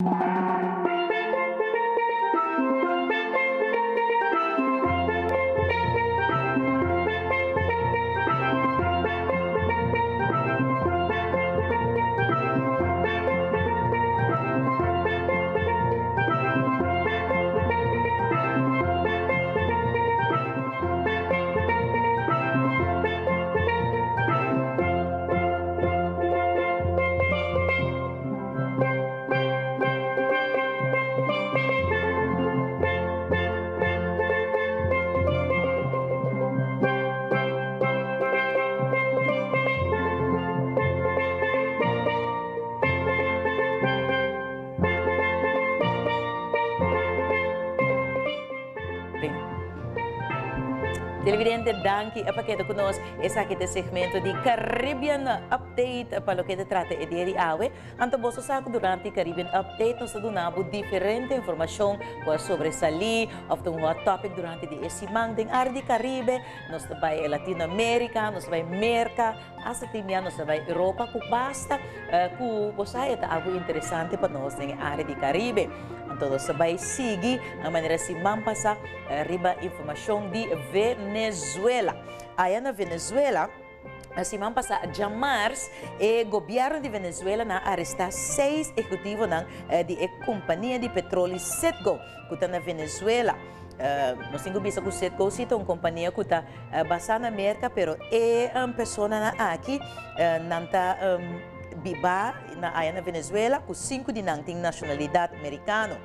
you. Televidente, danke a pakete conosco. Esse aqui é o segmento de Caribbean Update para o que trata de Eri Awe. Anto bosso saco durante Caribbean Update nós donamos diferente informação sobre Sali, of um topic durante de esse mang ding área de Caribe, nós vai Latinoamérica, nós vai Merca, hasta timia nós vai Europa, que basta que você é algo interessante para nós na área de Caribe. Então, sabay sige ang maneira si mampasa uh, riba informação de Venezuela. Aí na Venezuela, si mampasa Jamars, o governo de Venezuela na arrestar seis executivos uh, de companhia de petróleo Citgo, que está na Venezuela. Uh, nós temos visto que o Citgo é uma companhia que está uh, basada na América, pero é uma pessoa na aqui, uh, não está um, na aya na Venezuela com cinco de nang nacionalidade americano.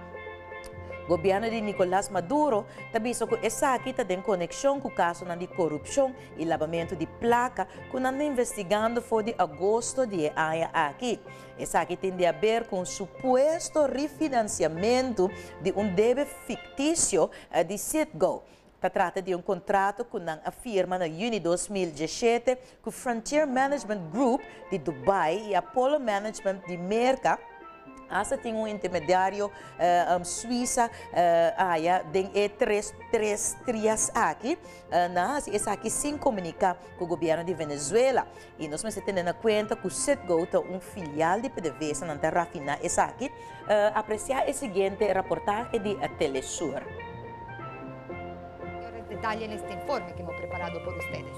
Gobyerno di Nicolás Maduro tabiso ko esaki ta den koneksyon ku kaso nan di korupsyon e labamento di plaka ku nan investigando fo di agosto di aia aqui. Esaki tem de haver com suposto refinanciamento di un debe fictício eh, di Citgo. Si tratta di un contratto con una firma nel giugno 2017 con Frontier Management Group di Dubai e Apollo Management di Merca Asa tem um intermediário uh, um, suíça uh, aya den e três três trias aqui uh, comunicar com o governo de Venezuela e nós vamos ter na conta que o Setgo é um filial de PDVSA na terra fina essa aqui uh, apreciar o seguinte reportagem de Telesur. detalle en este informe que hemos preparado por ustedes.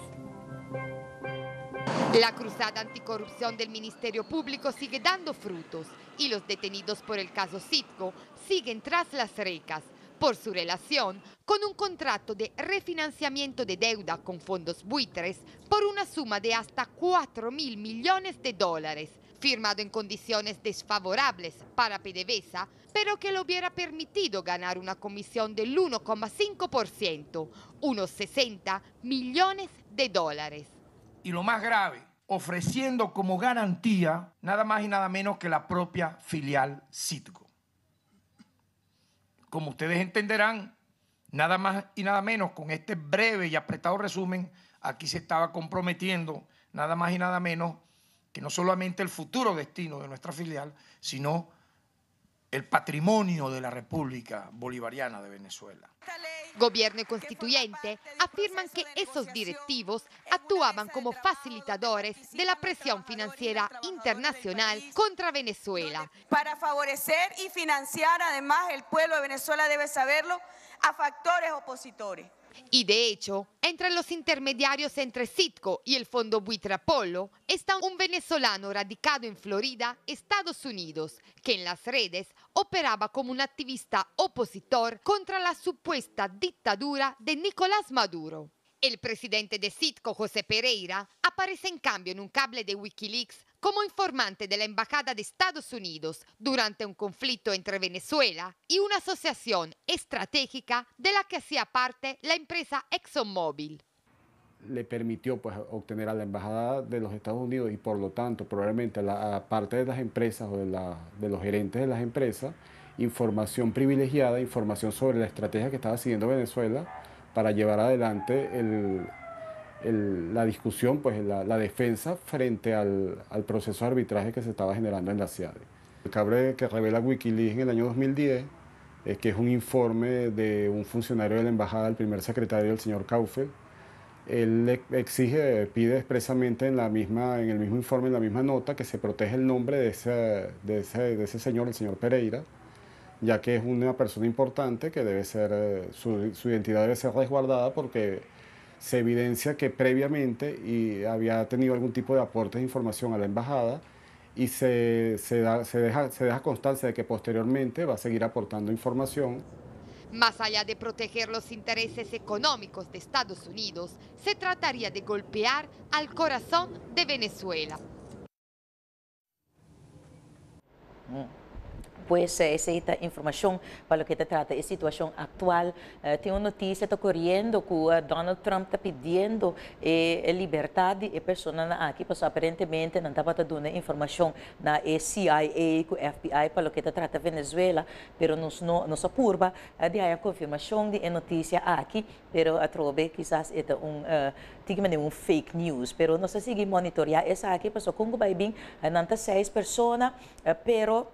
La cruzada anticorrupción del Ministerio Público sigue dando frutos y los detenidos por el caso Citgo siguen tras las recas por su relación con un contrato de refinanciamiento de deuda con fondos buitres por una suma de hasta 4 mil millones de dólares, firmado en condiciones desfavorables para PDVSA, pero que le hubiera permitido ganar una comisión del 1,5%, unos 60 millones de dólares. Y lo más grave, ofreciendo como garantía nada más y nada menos que la propia filial Citgo. Como ustedes entenderán, nada más y nada menos con este breve y apretado resumen, aquí se estaba comprometiendo nada más y nada menos que no solamente el futuro destino de nuestra filial, sino el patrimonio de la República Bolivariana de Venezuela. Gobierno y constituyente afirman que esos directivos actuaban como facilitadores de la presión financiera internacional contra Venezuela. Para favorecer y financiar, además, el pueblo de Venezuela debe saberlo, a factores opositores. Y de hecho, entre los intermediarios entre Citco y el fondo buitre Apollo está un venezolano radicado en Florida, Estados Unidos, que en las redes operaba como un activista opositor contra la supuesta dictadura de Nicolás Maduro. El presidente de Citco, José Pereira, aparece en cambio en un cable de Wikileaks como informante de Embajada de Estados Unidos durante un conflicto entre Venezuela y una asociación estratégica de la hacía parte la empresa ExxonMobil. Le permitió pues, obtener a la Embajada de los Estados Unidos y por lo tanto probablemente a, la, parte de las empresas o de, la, de los gerentes de las empresas información privilegiada, información sobre la estrategia que estaba siguiendo Venezuela para llevar adelante el, la discusión, pues la, defensa frente al, proceso de arbitraje que se estaba generando en la CIADE. El cabre que revela Wikileaks en el año 2010 es que es un informe de un funcionario de la embajada, el primer secretario, el señor Kaufel, él exige, pide expresamente en, el mismo informe, en la misma nota, que se proteja el nombre de ese, señor, el señor Pereira, ya que es una persona importante que debe ser, eh, su, identidad debe ser resguardada porque se evidencia que previamente había tenido algún tipo de aporte de información a la embajada y se deja constancia de que posteriormente va a seguir aportando información. Más allá de proteger los intereses económicos de Estados Unidos, se trataría de golpear al corazón de Venezuela. Mm. Pues essa informação para o que se trata a situação atual. Uh, tem uma notícia está correndo que Donald Trump está pedindo eh, liberdade de pessoas aqui, pois aparentemente não estava dando informação na CIA, com FBI para o que se trata Venezuela, mas não nos apurba uh, de a confirmação de notícia aqui, mas a trobe quizás é um uh, um fake news, pero nós seguimos monitorear essa aqui, pois o Congo vai bem, não seis pessoas, uh, pero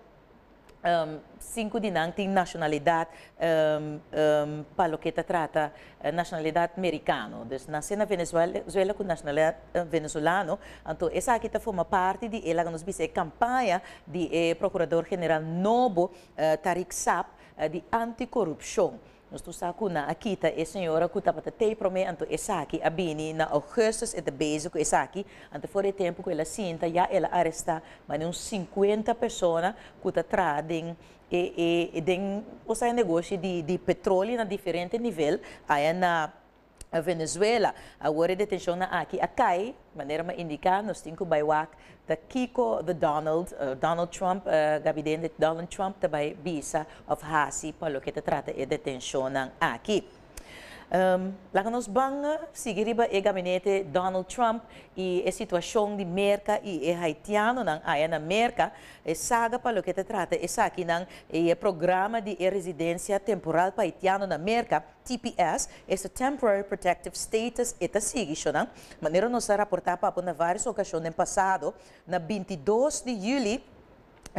um, cinco não têm nacionalidade um, um, para o que se trata nacionalidade americana. Então, nasceu na Venezuela, com nacionalidade venezuelano. Então, essa aqui forma parte de ela nos disse campanha de eh, procurador-geral novo uh, Tariq Saab uh, de anticorrupção. Nós estamos na aqui tá a senhora que estava te prome anto essa aqui a bini na Augustus é de essa aqui anto fora tempo que ela sinta já ela arresta mas uns 50 pessoas está trazendo e e e tem o negócio de de petróleo na diferente nível aí na a Venezuela. Agora a detenção na aqui a cai, maneira ma indicar, nos cinco baiwak da Kiko, the Donald, uh, Donald Trump, uh, gabinete Donald Trump, também bisa of Hasi, para o que trata a detenção na aqui. Um, lá nos bang sigiriba e gabinete Donald Trump e a situação de merca e e haitiano nang aya na merca e saga para o que te trata e aqui nang e programa de residência temporal para haitiano na merca TPS esse temporary protective status eta sigue siya nang maneira nos reportar para várias ocasiões no passado na 22 de julho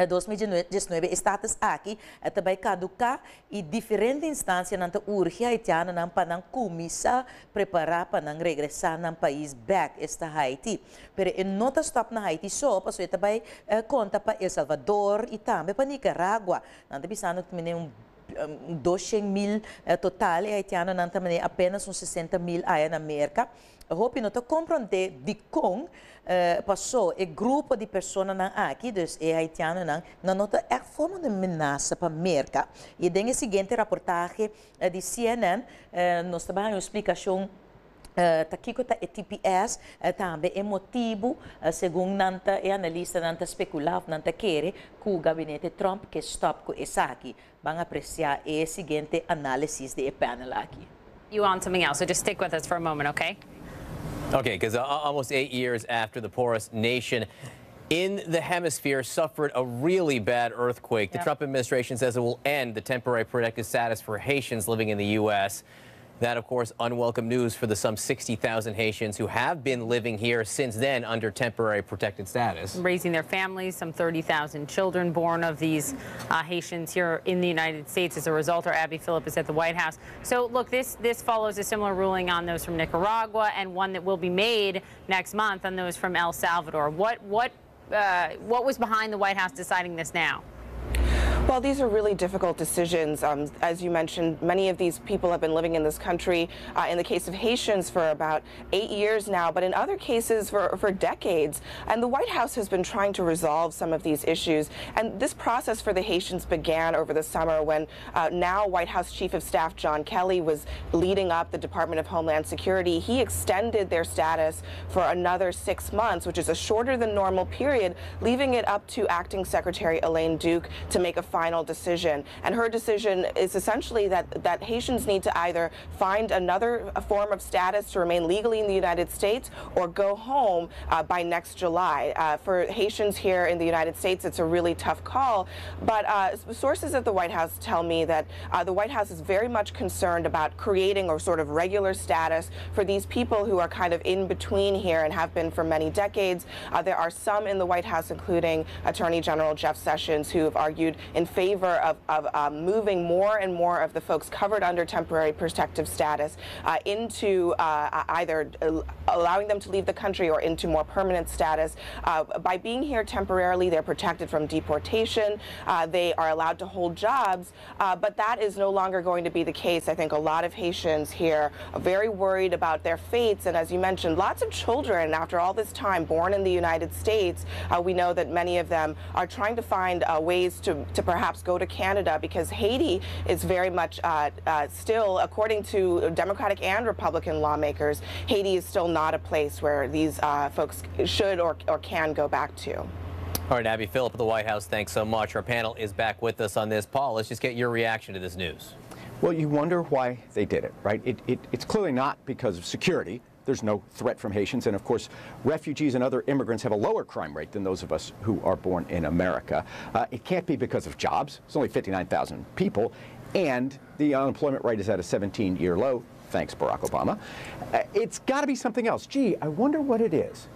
2019 status aqui também caduca e diferente instância não urge haitiano não para não começar preparar para não regressar no país back esta Haiti. Pero em nota stop na Haiti só passou também conta para El Salvador e também para Nicarágua. Não pensando também um 200 mil total haitiano não também apenas uns 60 mil aí na América. Te compreender de com uh, passou e grupo de pessoas não aqui, dus é haitiano não, não nota é forma de ameaça para a América. E tem a seguinte reportagem uh, de CNN, uh, nós também uma explicação Uh, takiko ta TPS uh, também é motivo, uh, segundo nanta e analista nanta especulava nanta querer que o gabinete Trump que stop com essa aqui. Vão apreciar o seguinte análise de panel aqui. You on something else, so just stick with us for a moment, okay? Okay, because uh, almost eight years after the poorest nation in the hemisphere suffered a really bad earthquake, the Trump administration says it will end the temporary protected status for Haitians living in the U.S. That, of course, unwelcome news for the some 60,000 Haitians who have been living here since then under temporary protected status. Raising their families, some 30,000 children born of these uh, Haitians here in the United States as a result. Our Abby Phillip is at the White House. So, look, this, this follows a similar ruling on those from Nicaragua and one that will be made next month on those from El Salvador. What, what, uh, what was behind the White House deciding this now? Well, these are really difficult decisions. Um, as you mentioned, many of these people have been living in this country, uh, in the case of Haitians, for about eight years now, but in other cases for, for decades. And the White House has been trying to resolve some of these issues. And this process for the Haitians began over the summer when uh, now White House Chief of Staff John Kelly was leading up the Department of Homeland Security. He extended their status for another six months, which is a shorter than normal period, leaving it up to Acting Secretary Elaine Duke to make a final decision. And her decision is essentially that, that Haitians need to either find another form of status to remain legally in the United States or go home uh, by next July. Uh, for Haitians here in the United States, it's a really tough call. But uh, sources at the White House tell me that uh, the White House is very much concerned about creating a sort of regular status for these people who are kind of in between here and have been for many decades. Uh, there are some in the White House, including Attorney General Jeff Sessions, who have argued in favor of, of um, moving more and more of the folks covered under temporary protective status uh, into uh, either allowing them to leave the country or into more permanent status. Uh, by being here temporarily, they're protected from deportation. Uh, they are allowed to hold jobs, uh, but that is no longer going to be the case. I think a lot of Haitians here are very worried about their fates, and as you mentioned, lots of children after all this time born in the United States. Uh, we know that many of them are trying to find ways to, to perhaps go to Canada because Haiti is very much still, according to Democratic and Republican lawmakers, Haiti is still not a place where these uh, folks should or, or can go back to. All right, Abby Phillip of the White House, thanks so much. Our panel is back with us on this. Paul, let's just get your reaction to this news. Well, you wonder why they did it, right? It, it, it's clearly not because of security. There's no threat from Haitians. And of course, refugees and other immigrants have a lower crime rate than those of us who are born in America. Uh, it can't be because of jobs. It's only 59,000 people. And the unemployment rate is at a 17 year low. Thanks, Barack Obama. Uh, it's got to be something else. Gee, I wonder what it is.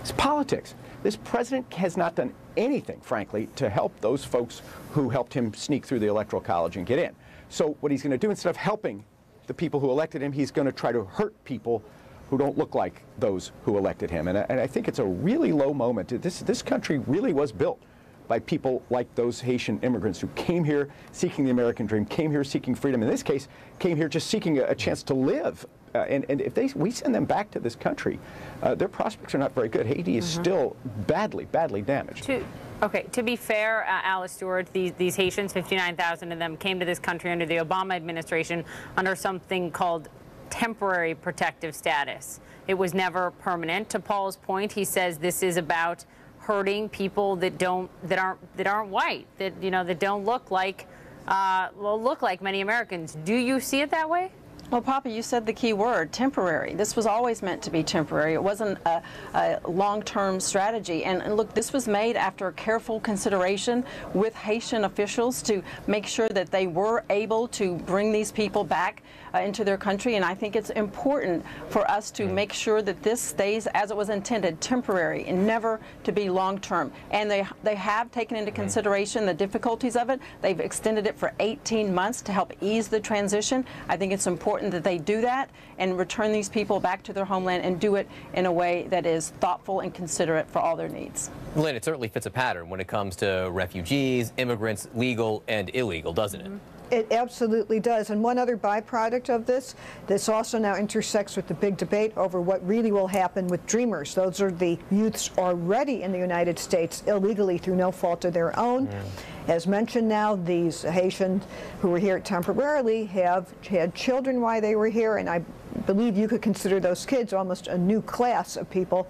It's politics. This president has not done anything, frankly, to help those folks who helped him sneak through the Electoral College and get in. So, what he's going to do, instead of helping the people who elected him, he's going to try to hurt people who don't look like those who elected him. And, and I think it's a really low moment. This, this country really was built by people like those Haitian immigrants who came here seeking the American dream, came here seeking freedom. In this case, came here just seeking a, a chance to live. Uh, and, and if they, we send them back to this country, uh, their prospects are not very good. Haiti is mm -hmm. still badly, badly damaged. To, okay, to be fair, uh, Alice Stewart, these, these Haitians, 59,000 of them, came to this country under the Obama administration under something called temporary protective status. It was never permanent. To Paul's point, he says this is about hurting people that don't that aren't that aren't white that you know that don't look like uh, look like many Americans. Do you see it that way? Well, Papa, you said the key word, temporary. This was always meant to be temporary. It wasn't a, a long-term strategy. And, and, look, this was made after careful consideration with Haitian officials to make sure that they were able to bring these people back uh, into their country. And I think it's important for us to make sure that this stays as it was intended, temporary, and never to be long-term. And they, they have taken into consideration the difficulties of it. They've extended it for 18 months to help ease the transition. I think it's important important that they do that and return these people back to their homeland and do it in a way that is thoughtful and considerate for all their needs. Lynn, it certainly fits a pattern when it comes to refugees, immigrants, legal and illegal, doesn't it? Mm -hmm. It absolutely does. And one other byproduct of this, this also now intersects with the big debate over what really will happen with Dreamers. Those are the youths already in the United States illegally through no fault of their own. Mm. As mentioned now, these Haitians who were here temporarily have had children while they were here, and I believe you could consider those kids almost a new class of people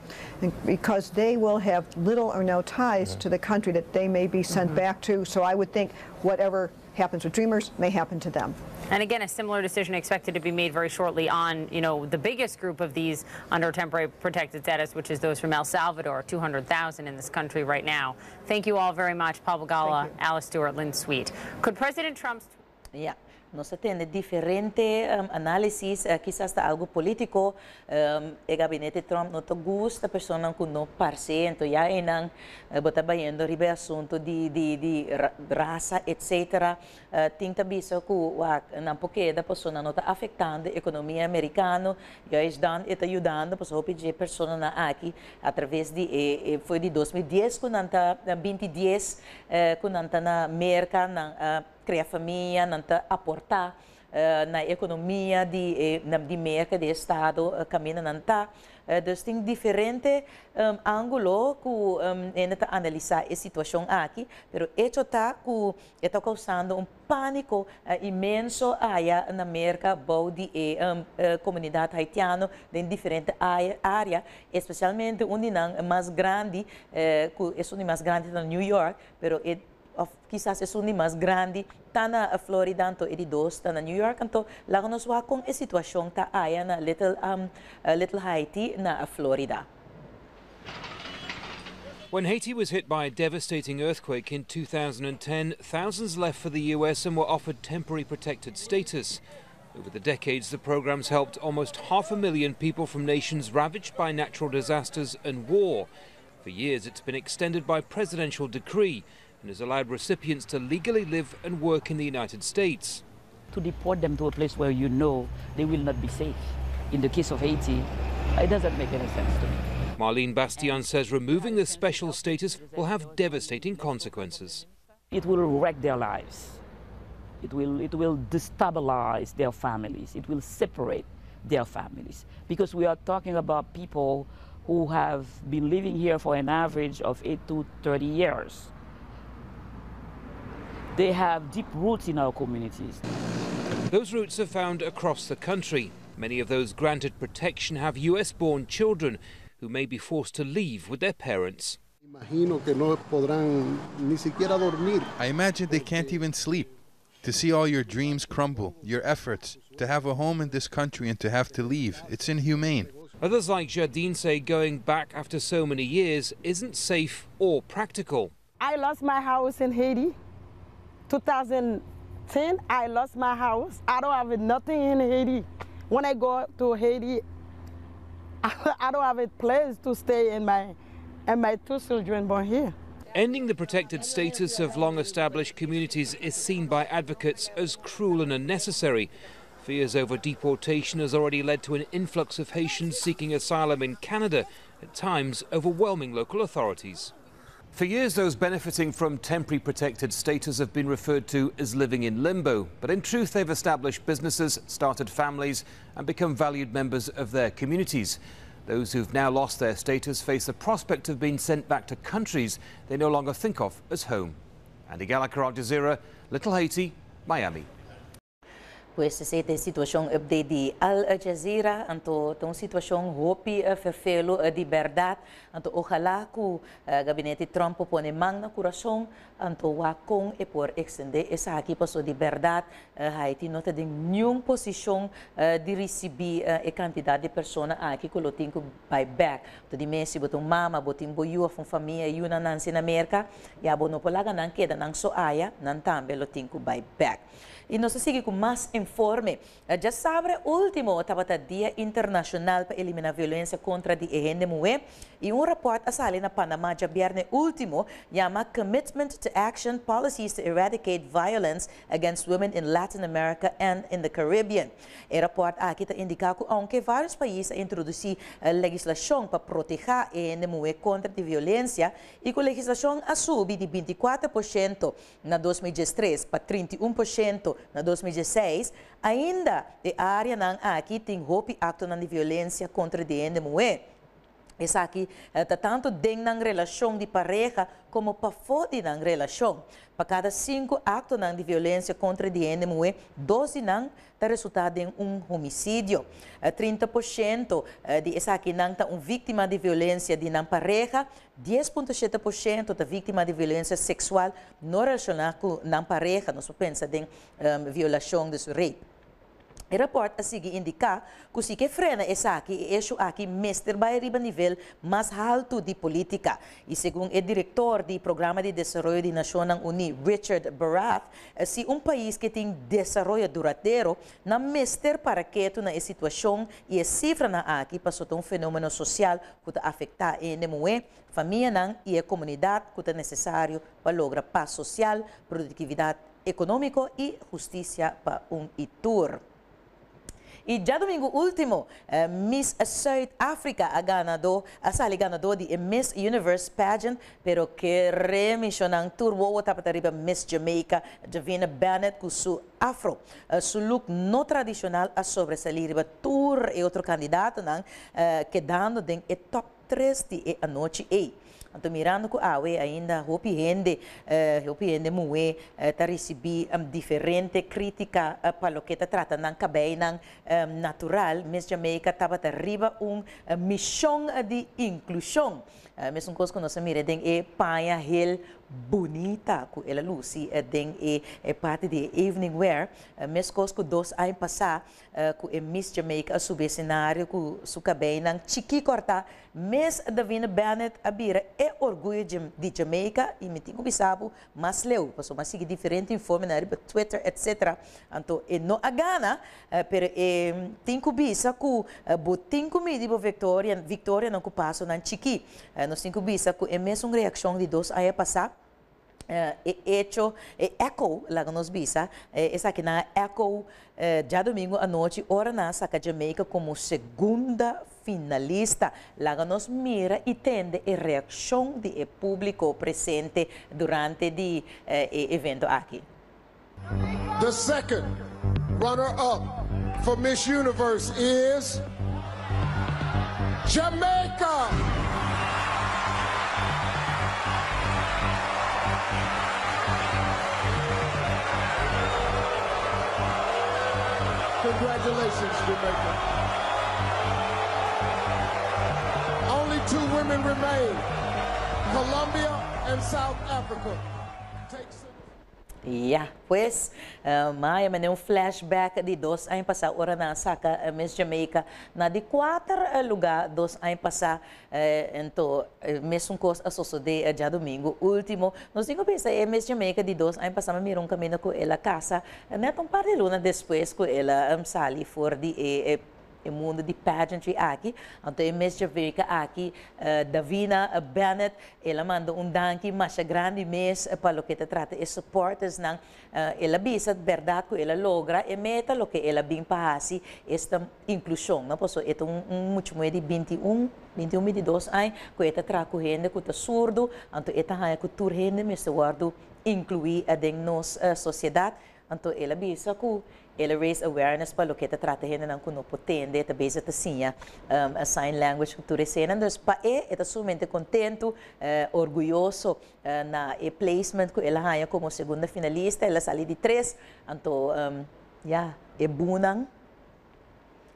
because they will have little or no ties to the country that they may be sent mm -hmm. back to. So I would think whatever happens with Dreamers may happen to them. And again, a similar decision expected to be made very shortly on, you know, the biggest group of these under temporary protected status, which is those from El Salvador, 200,000 in this country right now. Thank you all very much, Paul Begala, Alice Stewart, Lynn Sweet. Could President Trump's... Yeah. Nós temos diferente um, análises, uh, quizás hasta algo político. Um, o gabinete Trump não te gusta pessoa que não parcento, já é não uh, bota baiando ribe assunto de, de, de raça, etc. Uh, tem também que não porque da pessoa não está afetando a economia americana, já está ajudando a pessoa pedir pessoa aqui através de eh, foi de 2010 quando está 2010 uh, quando está na América na criar família, não aportar uh, na economia de, eh, de merca de Estado, uh, não está. Uh, dus tem diferente um, ângulo que um, está analisar a situação aqui, pero isso está que está causando um pânico uh, imenso aí na América, boa de um, uh, comunidade haitiana em diferente área, especialmente onde não mais grande, uh, que é mais grande na New York, é of quizás es un más grande está na Florida e dos está na New York anto lago nos wa situación ta aya na little um uh, little Haiti na Florida When Haiti was hit by a devastating earthquake in 2010, thousands left for the US and were offered temporary protected status. Over the decades, the program's helped almost half a million people from nations ravaged by natural disasters and war. For years, it's been extended by presidential decree, and has allowed recipients to legally live and work in the United States. To deport them to a place where you know they will not be safe. In the case of Haiti, it doesn't make any sense to me. Marlene Bastian says removing the special status will have devastating consequences. It will wreck their lives. It will, it will destabilize their families. It will separate their families. Because we are talking about people who have been living here for an average of 8 to 30 years. They have deep roots in our communities. Those roots are found across the country. Many of those granted protection have US born children who may be forced to leave with their parents. I imagine they can't even sleep. To see all your dreams crumble, your efforts, to have a home in this country and to have to leave, it's inhumane. Others like Jardine say going back after so many years isn't safe or practical. I lost my house in Haiti. 2010, I lost my house. I don't have nothing in Haiti. When I go to Haiti, I don't have a place to stay and my, and my two children born here. Ending the protected status of long established communities is seen by advocates as cruel and unnecessary. Fears over deportation has already led to an influx of Haitians seeking asylum in Canada, at times overwhelming local authorities. For years, those benefiting from temporary protected status have been referred to as living in limbo. But in truth, they've established businesses, started families, and become valued members of their communities. Those who've now lost their status face the prospect of being sent back to countries they no longer think of as home. Andy Gallagher, Al Jazeera, Little Haiti, Miami. Pues essa é a situação update de Al Jazeera, tem uma situação hopi uh, vervelo uh, de verdade, então ojalá que o gabinete Trump põe mão no coração, o com e por extender essa aqui passou de verdade, Haiti não tem nenhuma posição de receber a quantidade de pessoas aqui que tem que buy back, então de mês botam mama, botam boiu a família e uma nancy na América, e a bono polaga não queda não só aia, não também lo tem que buy E nós seguimos com mais informe. Já sabe, último estava Dia Internacional para Eliminar Violência contra a Mulher e um relatório sale na Panamá já viernes último chama Commitment to Action Policies to Eradicate Violence Against Women in Latin America and in the Caribbean. O relatório aqui está indicando que aunque vários países introduzir legislação para proteger a mulher contra a violência e que a legislação a subir de 24% na 2013 para 31% na 2016, ainda a área aqui tem roupa acto de violência contra a mulher. Essa aqui está tanto dentro da relação de pareja como para fora da relação. Para cada cinco actos de violência contra a mulher, 12 não está resultado em um homicídio. 30% de essa aqui não está uma vítima de violência de não pareja, 10,7% da vítima de violência sexual não relacionada com não pareja, nós pensa em um, violação de rape. O report a seguir indica que se que frena essa aqui, isso aqui mestre vai riba nível mais alto de política. E segundo o diretor do Programa de Desenvolvimento de Nações Unidas, Richard Barath, se um país que tem desenvolvimento duradouro, não mestre para que na situação e a cifra na aqui passou um fenômeno social que afeta a mulher, família e a comunidade que é necessário para lograr paz social, produtividade econômica e justiça para um itur. E já domingo último, uh, Miss South Africa a ganador, a sali ganador de Miss Universe Pageant, pero que remissionan turbo tapa riba Miss Jamaica, Javina Bennett com su afro. Uh, su look no tradicional a sobresalir riba tour e outro candidato, não, uh, quedando den e top 3 de a noite. E, Então, mirando que a ainda hopi gente, uh, hopi gente mue, uh, ta recebi um, diferente crítica uh, para o que está tratando ng cabay ng um, natural, Miss Jamaica estava arriba um uh, missão de inclusão. Mesmo coisa que nós mira den e paia hel bonita com ela Lucy e, e parte de evening wear. Uh, mesmo coisa que dois anos passar com a Miss Jamaica subir cenário com su cabelo ng chiki corta Miss Davina Bennett abira é orgulho de, de Jamaica e me tinha bisabo mas leu passou mas sigue diferente informe na Twitter etc então e não a gana uh, pero e tinha bisa ku uh, botin comigo Victoria Victoria não ku passo na chiki uh, nós tinha bisa ku é mesmo reação de dois aí passar uh, hecho eco lá nos bisa essa aqui na eco já domingo à noite ora na saca Jamaica como segunda finalista lá nos mira e tende a reação do público presente durante o evento aqui The second runner-up for Miss Universe is Jamaica. Congratulations, Jamaica. Only two women remain, Colombia and South Africa. Yeah, pues, uh, may man um flashback? Di dos anos passar ora na saca uh, Miss Jamaica. Na di quatro uh, lugar dos anos passar uh, então uh, mesmo a suceder uh, já domingo último nós digo pensa é Miss Jamaica di dos anos passar me um caminho com ela casa. Uh, neto um par de luna depois com ela um sali for di uh, o mundo de pageantry aqui. Então, mês de Jamaica aqui, uh, Davina uh, Bennett, ela manda um danke mais grande uh, para o que te trata e supporters ng uh, ela bisa verdade que ela logra e meta lo que ela bem pahasi esta inclusão. Não posso, ito um, um muito de 21 21 22 anos, que esta traco gente que está surdo, então haya que tur gente me se guardo incluir a den nos uh, sociedade. Então, ela bisa que ela raise awareness para o que está tratando não kuno potente, está bem está sim, um, a sign language cultura cena, então para ele está somente contento, uh, orgulhoso uh, na e placement que ela ganha como segunda finalista, ela saiu de três, então, um, yeah, é bunang,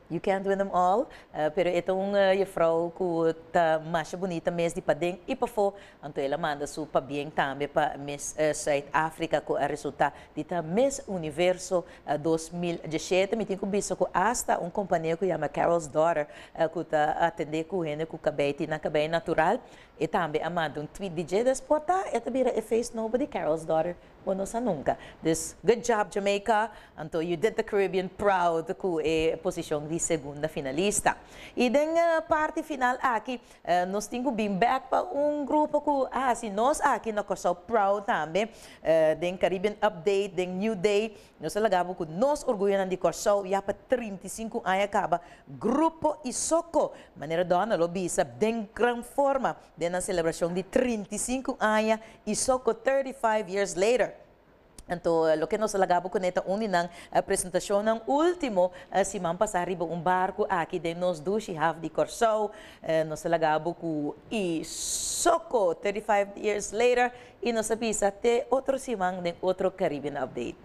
You can't win them all. Uh, pero itong uh, juffrouw ko ta mas bonita mes di padeng ipafo anto ela manda su pabieng tambe pa Miss uh, South Africa ko a resulta dita Miss Universo uh, 2017 mi tinko biso ko hasta um companhia ko chama Carol's Daughter uh, ko ta atende ko hene ko kabeti na kabay natural e tambe amado um tweet DJ das porta eta bira e face nobody Carol's Daughter bueno sa nunca. This good job Jamaica, anto you did the Caribbean proud ku e posisyon di segunda finalista. E den uh, parte final aqui, uh, nós temos bem back pa um grupo ku ah si nós aqui no so proud também, uh, den Caribbean update, den new day, nós lagabo ku nós orgulho de Corso, ya pa 35 anos acaba grupo Isoko, maneira dona bisa den gran forma den a celebração de 35 anos Isoko 35 years later. Então, o que nós lagabo com esta uninang apresentação ng último uh, si Pasaribo um barco aqui de nós do Shihaf de Corsou. Uh, nós lagabo com Isoko 35 years later e nós apisa te outro simang ng outro Caribbean update.